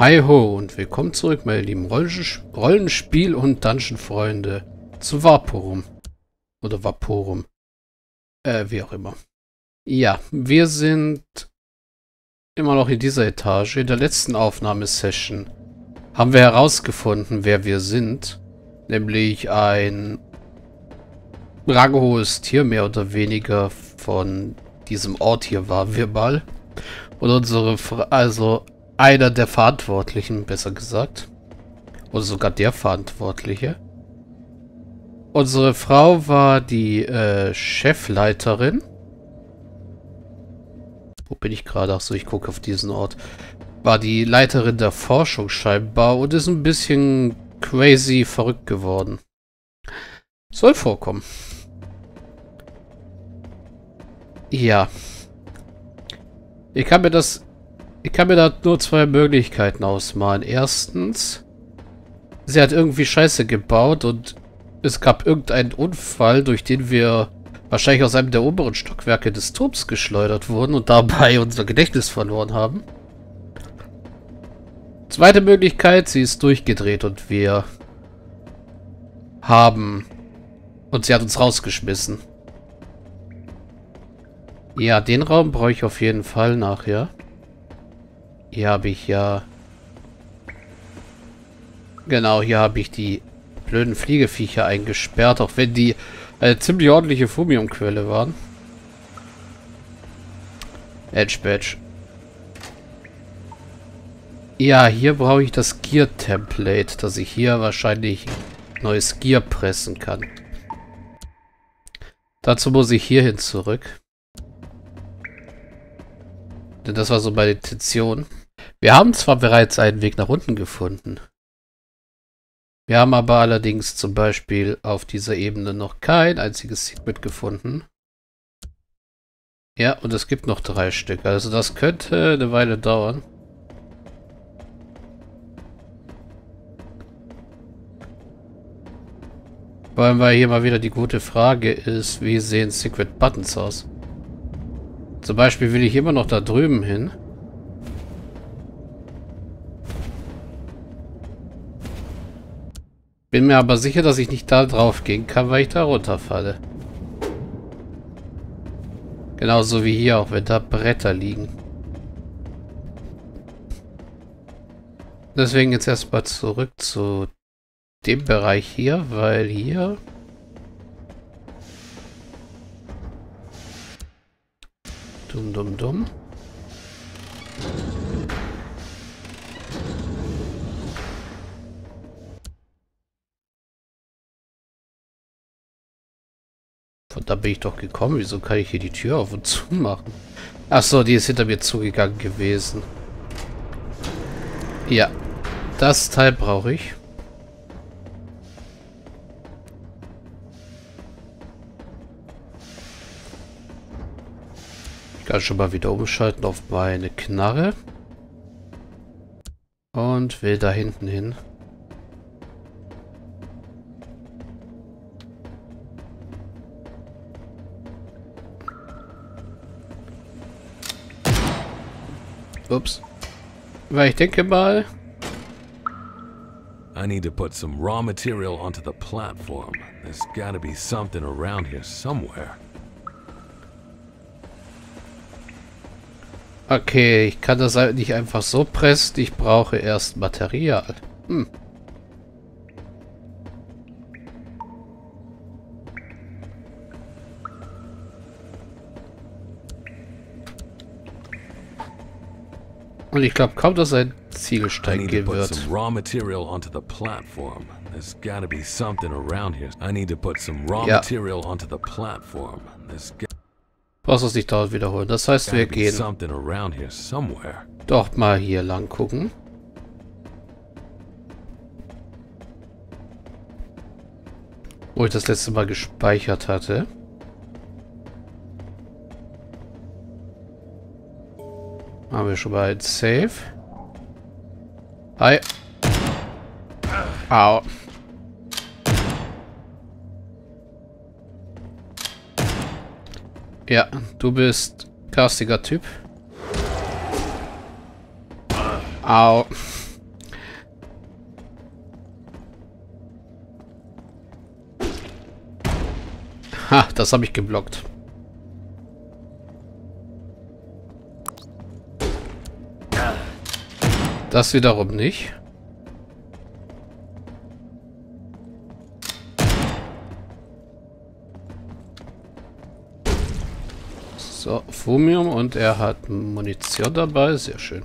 Hi ho und willkommen zurück, meine lieben Rollenspiel- und Dungeon-Freunde zu Vaporum. Oder Vaporum. Äh, wie auch immer. Ja, wir sind immer noch in dieser Etage. In der letzten Aufnahmesession haben wir herausgefunden, wer wir sind. Nämlich ein ranghohes Tier, mehr oder weniger, von diesem Ort hier waren wir mal. Und unsere, Fra also einer der Verantwortlichen, besser gesagt. Oder sogar der Verantwortliche. Unsere Frau war die äh, Chefleiterin. Wo bin ich gerade? Achso, ich gucke auf diesen Ort. War die Leiterin der Forschung scheinbar und ist ein bisschen crazy verrückt geworden. Soll vorkommen. Ja. Ich kann mir das ich kann mir da nur zwei Möglichkeiten ausmalen. Erstens, sie hat irgendwie Scheiße gebaut und es gab irgendeinen Unfall, durch den wir wahrscheinlich aus einem der oberen Stockwerke des Turms geschleudert wurden und dabei unser Gedächtnis verloren haben. Zweite Möglichkeit, sie ist durchgedreht und wir haben und sie hat uns rausgeschmissen. Ja, den Raum brauche ich auf jeden Fall nachher. Hier habe ich ja... Genau, hier habe ich die blöden Fliegeviecher eingesperrt, auch wenn die eine ziemlich ordentliche Fumiumquelle waren. Edge Badge. Ja, hier brauche ich das Gear-Template, dass ich hier wahrscheinlich neues Gear pressen kann. Dazu muss ich hierhin zurück. Denn das war so meine Intention. Wir haben zwar bereits einen Weg nach unten gefunden. Wir haben aber allerdings zum Beispiel auf dieser Ebene noch kein einziges Secret gefunden. Ja, und es gibt noch drei Stück. Also das könnte eine Weile dauern. Vor allem, weil hier mal wieder die gute Frage ist, wie sehen Secret Buttons aus? Zum Beispiel will ich immer noch da drüben hin. Bin mir aber sicher, dass ich nicht da drauf gehen kann, weil ich da runterfalle. Genauso wie hier, auch wenn da Bretter liegen. Deswegen jetzt erstmal zurück zu dem Bereich hier, weil hier... Dumm, dumm, dumm. Von da bin ich doch gekommen. Wieso kann ich hier die Tür auf und zu machen? Achso, die ist hinter mir zugegangen gewesen. Ja. Das Teil brauche ich. Ich kann schon mal wieder umschalten auf meine Knarre. Und will da hinten hin. Ups. Weil ich denke mal... I need to put some raw material onto the platform. There's gotta be something around here somewhere. Okay, ich kann das halt nicht einfach so pressen. Ich brauche erst Material. Hm. Und ich glaube kaum, dass ein Ziegelstein gehen wird. There's got to be something around here. I need to put some raw ja. material onto the platform. There's du es nicht dauernd wiederholen. Das heißt, wir gehen doch mal hier lang gucken. Wo ich das letzte Mal gespeichert hatte. Haben wir schon bald safe. Hi. Au. Ja, du bist kastiger Typ. Au. Ha, das habe ich geblockt. Das wiederum nicht. So, Fumium und er hat Munition dabei. Sehr schön.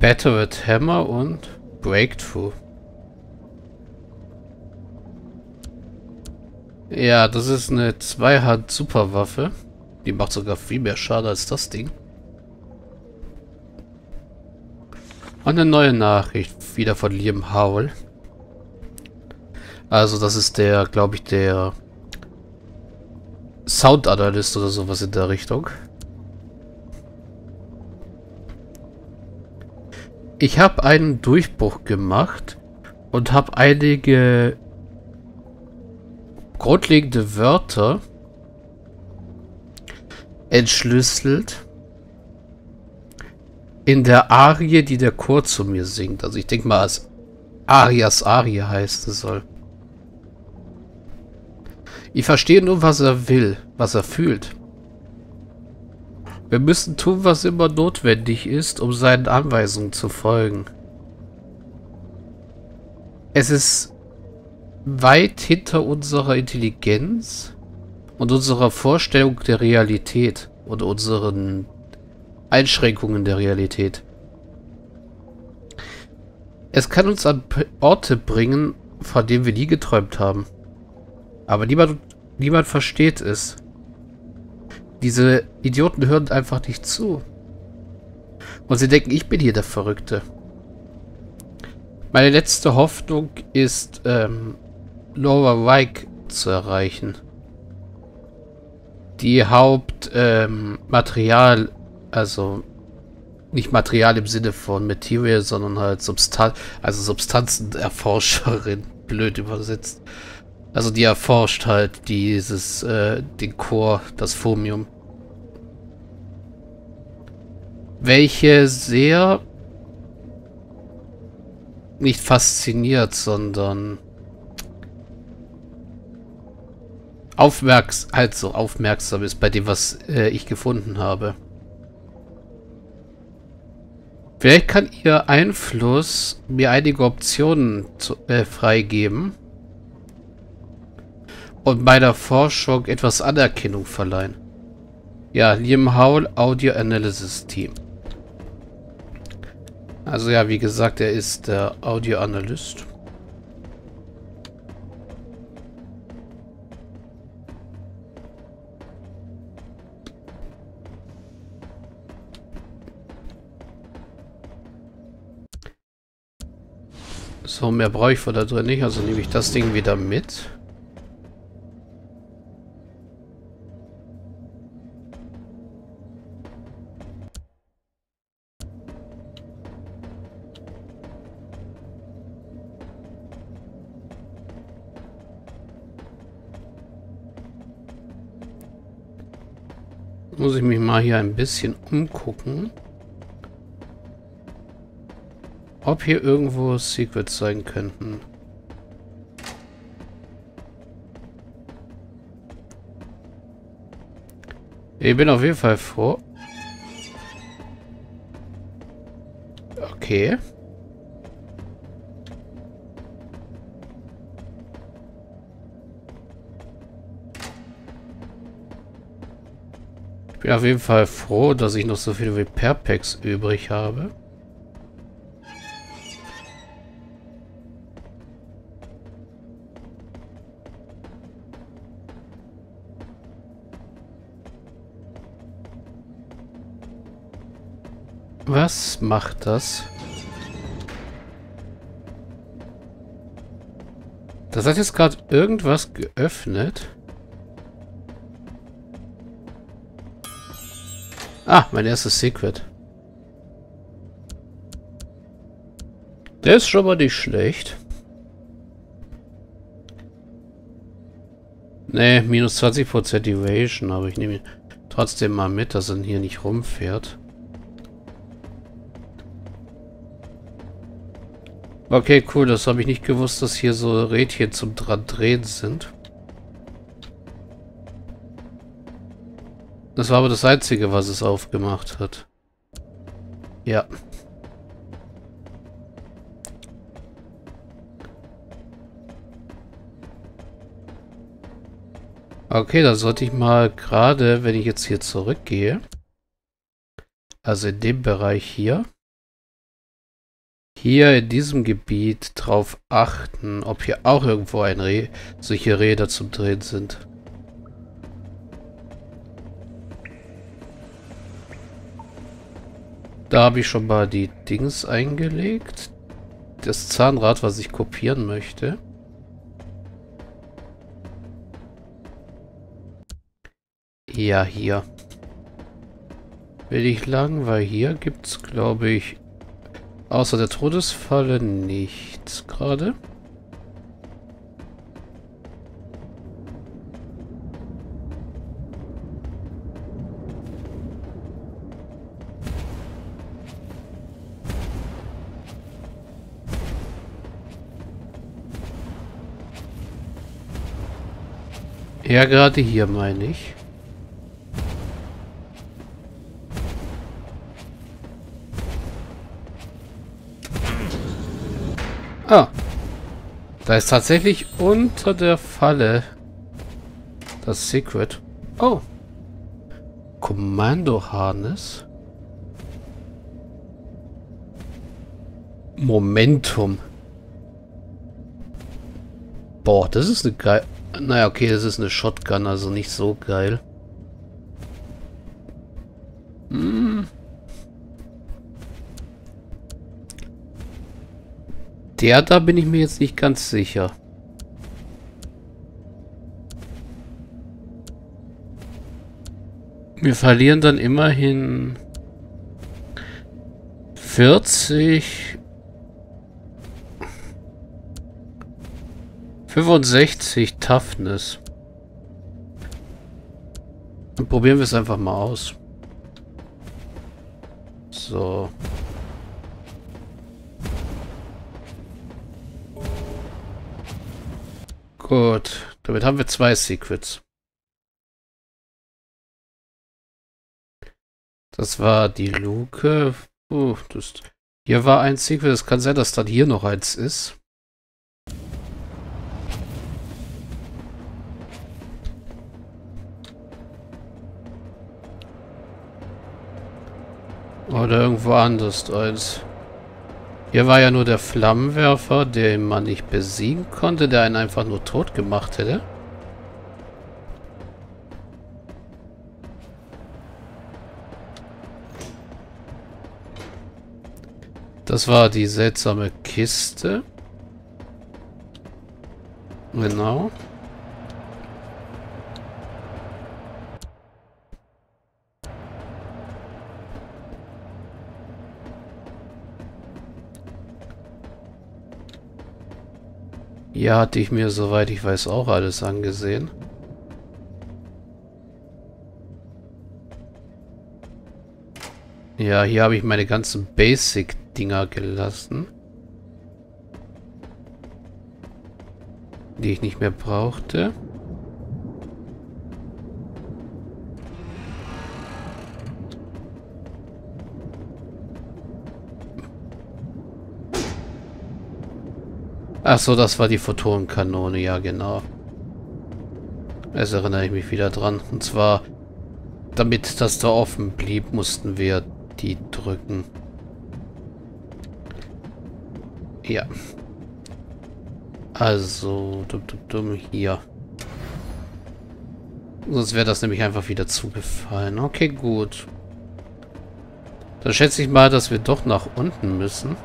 Battered Hammer und Breakthrough. Ja, das ist eine Zweihand-Superwaffe. Die macht sogar viel mehr Schade als das Ding. Und eine neue Nachricht, wieder von Liam Howell. Also das ist der, glaube ich, der Sound Analyst oder sowas in der Richtung. Ich habe einen Durchbruch gemacht und habe einige grundlegende Wörter entschlüsselt in der Arie, die der Chor zu mir singt. Also ich denke mal, als Arias Arie heißt es soll. Ich verstehe nur, was er will, was er fühlt. Wir müssen tun, was immer notwendig ist, um seinen Anweisungen zu folgen. Es ist weit hinter unserer Intelligenz und unserer Vorstellung der Realität und unseren Einschränkungen der Realität. Es kann uns an Orte bringen, von denen wir nie geträumt haben. Aber niemand, niemand versteht es. Diese Idioten hören einfach nicht zu. Und sie denken, ich bin hier der Verrückte. Meine letzte Hoffnung ist, ähm, Laura Reich zu erreichen die Hauptmaterial, ähm, also nicht Material im Sinne von Material, sondern halt Substanz, also Substanzenerforscherin, blöd übersetzt. Also die erforscht halt dieses, äh, den Chor, das Fomium. Welche sehr nicht fasziniert, sondern aufmerks halt so aufmerksam ist bei dem, was äh, ich gefunden habe. Vielleicht kann Ihr Einfluss mir einige Optionen zu, äh, freigeben und meiner Forschung etwas Anerkennung verleihen. Ja, Liam Howell, Audio Analysis Team. Also ja, wie gesagt, er ist der Audio Analyst. So, mehr brauche ich von da drin nicht, also nehme ich das Ding wieder mit. Mal hier ein bisschen umgucken. Ob hier irgendwo Secrets sein könnten. Ich bin auf jeden Fall froh. Okay. Auf jeden Fall froh, dass ich noch so viele Repair Packs übrig habe. Was macht das? Das hat jetzt gerade irgendwas geöffnet. Ah, mein erstes Secret. Der ist schon mal nicht schlecht. Ne, minus 20% Deviation, aber ich nehme trotzdem mal mit, dass er hier nicht rumfährt. Okay, cool, das habe ich nicht gewusst, dass hier so Rädchen zum dran drehen sind. Das war aber das Einzige, was es aufgemacht hat. Ja. Okay, dann sollte ich mal gerade, wenn ich jetzt hier zurückgehe, also in dem Bereich hier, hier in diesem Gebiet drauf achten, ob hier auch irgendwo ein Reh, solche Räder zum Drehen sind. Da habe ich schon mal die Dings eingelegt. Das Zahnrad, was ich kopieren möchte. Ja, hier. Will ich lang, weil hier gibt es, glaube ich, außer der Todesfalle nichts gerade. Ja, gerade hier meine ich. Ah. Da ist tatsächlich unter der Falle das Secret. Oh. Kommando-Harness. Momentum. Boah, das ist eine geil... Naja, okay, das ist eine Shotgun, also nicht so geil. Hm. Der da bin ich mir jetzt nicht ganz sicher. Wir verlieren dann immerhin 40 65 Toughness. Dann probieren wir es einfach mal aus. So. Gut. Damit haben wir zwei Secrets. Das war die Luke. Uh, das, hier war ein Secret. Es kann sein, dass dann hier noch eins ist. Oder irgendwo anders eins. Hier war ja nur der Flammenwerfer, den man nicht besiegen konnte, der einen einfach nur tot gemacht hätte. Das war die seltsame Kiste. Genau. Hier hatte ich mir, soweit ich weiß, auch alles angesehen. Ja, hier habe ich meine ganzen Basic-Dinger gelassen. Die ich nicht mehr brauchte. Ach so, das war die Photonenkanone, ja genau. Jetzt erinnere ich mich wieder dran. Und zwar, damit das da offen blieb, mussten wir die drücken. Ja. Also, dumm, dumm, dumm, hier. Sonst wäre das nämlich einfach wieder zugefallen. Okay, gut. Dann schätze ich mal, dass wir doch nach unten müssen.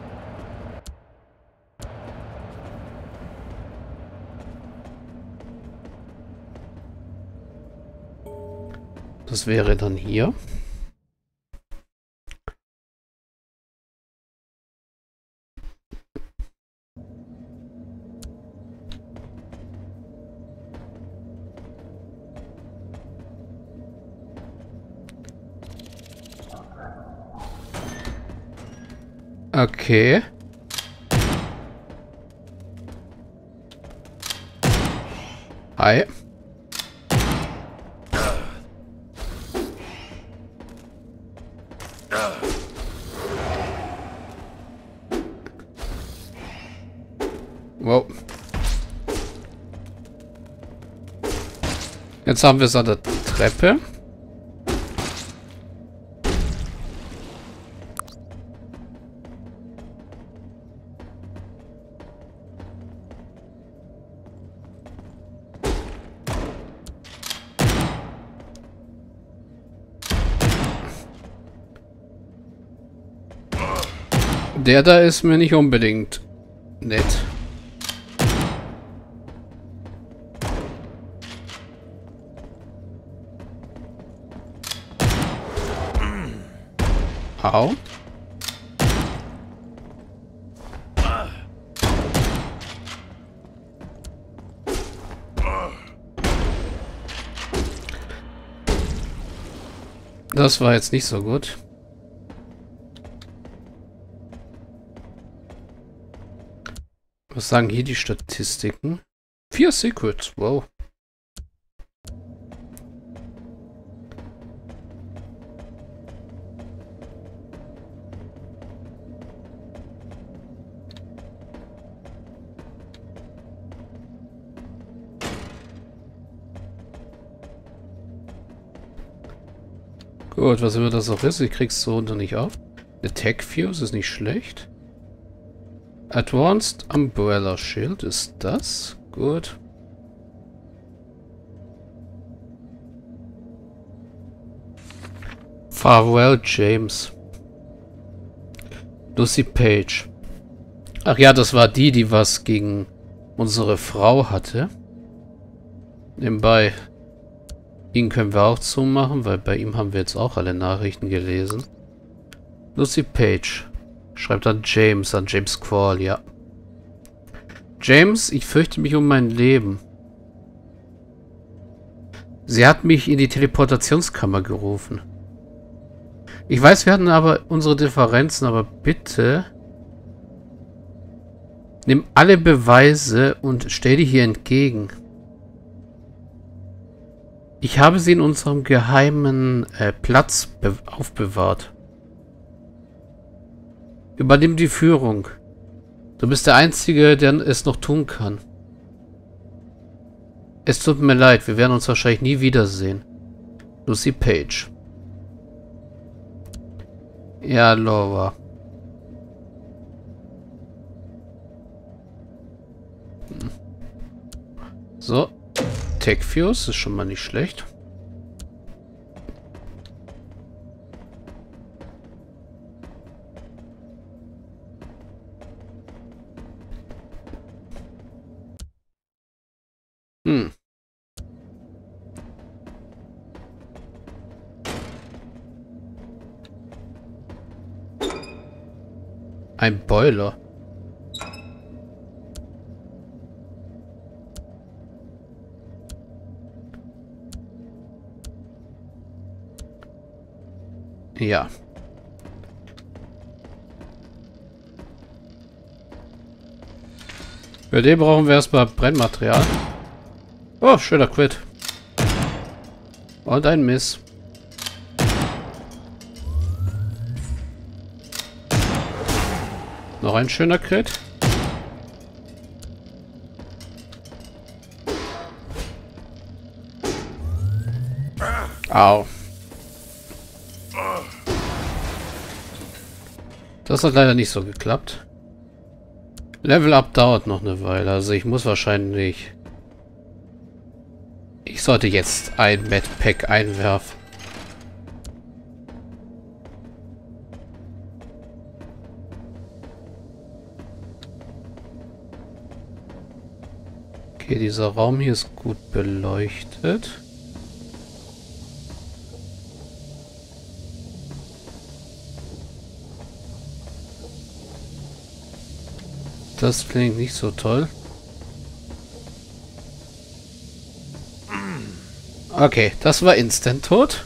Das wäre dann hier. Okay. Hi. Jetzt haben wir es an der Treppe. Der da ist mir nicht unbedingt nett. Au. Das war jetzt nicht so gut. Was sagen hier die Statistiken? Vier Secrets, wow. Gut, was immer das auch ist, ich krieg's so unter nicht auf. Tech Fuse ist nicht schlecht. Advanced Umbrella Shield ist das. Gut. Farewell James. Lucy Page. Ach ja, das war die, die was gegen unsere Frau hatte. Nebenbei. Ihn können wir auch zumachen, weil bei ihm haben wir jetzt auch alle Nachrichten gelesen. Lucy Page. Schreibt an James, an James Quall, ja. James, ich fürchte mich um mein Leben. Sie hat mich in die Teleportationskammer gerufen. Ich weiß, wir hatten aber unsere Differenzen, aber bitte... Nimm alle Beweise und stell die hier entgegen. Ich habe sie in unserem geheimen äh, Platz aufbewahrt. Übernimm die Führung. Du bist der Einzige, der es noch tun kann. Es tut mir leid, wir werden uns wahrscheinlich nie wiedersehen. Lucy Page. Ja, Laura. So. Tech Fuse ist schon mal nicht schlecht. Hm. Ein Boiler. Ja. Für den brauchen wir erstmal Brennmaterial. Oh, schöner Quit. Und ein Miss. Noch ein schöner Crit. Au. Das hat leider nicht so geklappt. Level Up dauert noch eine Weile, also ich muss wahrscheinlich ich sollte jetzt ein Medpack einwerfen. Okay, dieser Raum hier ist gut beleuchtet. Das klingt nicht so toll. Okay, das war instant tot.